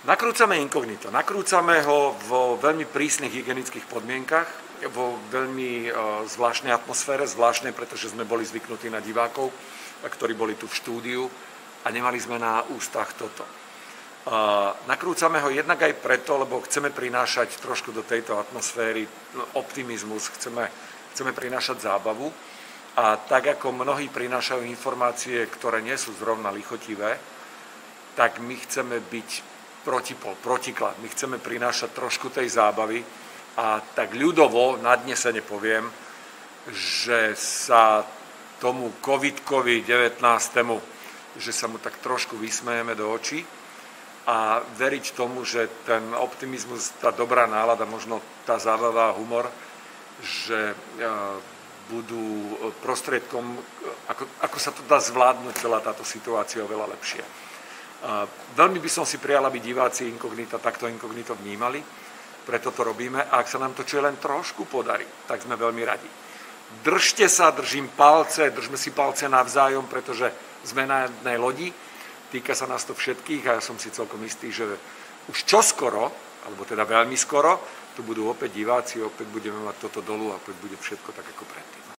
Nakrúcame inkognito. Nakrúcame ho vo veľmi prísnych hygienických podmienkach, vo veľmi uh, zvláštnej atmosfére, zvláštnej, pretože sme boli zvyknutí na divákov, ktorí boli tu v štúdiu a nemali sme na ústach toto. Uh, nakrúcame ho jednak aj preto, lebo chceme prinášať trošku do tejto atmosféry no, optimizmus, chceme, chceme prinášať zábavu a tak ako mnohí prinášajú informácie, ktoré nie sú zrovna lichotivé, tak my chceme byť protipol, protiklad. My chceme prinášať trošku tej zábavy a tak ľudovo nadnesene poviem, že sa tomu COVID-kovi 19 že sa mu tak trošku vysmejeme do očí a veriť tomu, že ten optimizmus, tá dobrá nálada, možno tá zábava a humor, že e, budú prostriedkom, ako, ako sa to dá zvládnuť celá táto situácia oveľa lepšie. Veľmi by som si prijal, aby diváci inkognita takto inkognito vnímali, preto to robíme a ak sa nám to čo len trošku podarí, tak sme veľmi radi. Držte sa, držím palce, držme si palce navzájom, pretože sme na jednej lodi, týka sa nás to všetkých a ja som si celkom istý, že už čoskoro, alebo teda veľmi skoro, tu budú opäť diváci, opäť budeme mať toto dolu a opäť bude všetko tak ako predtým.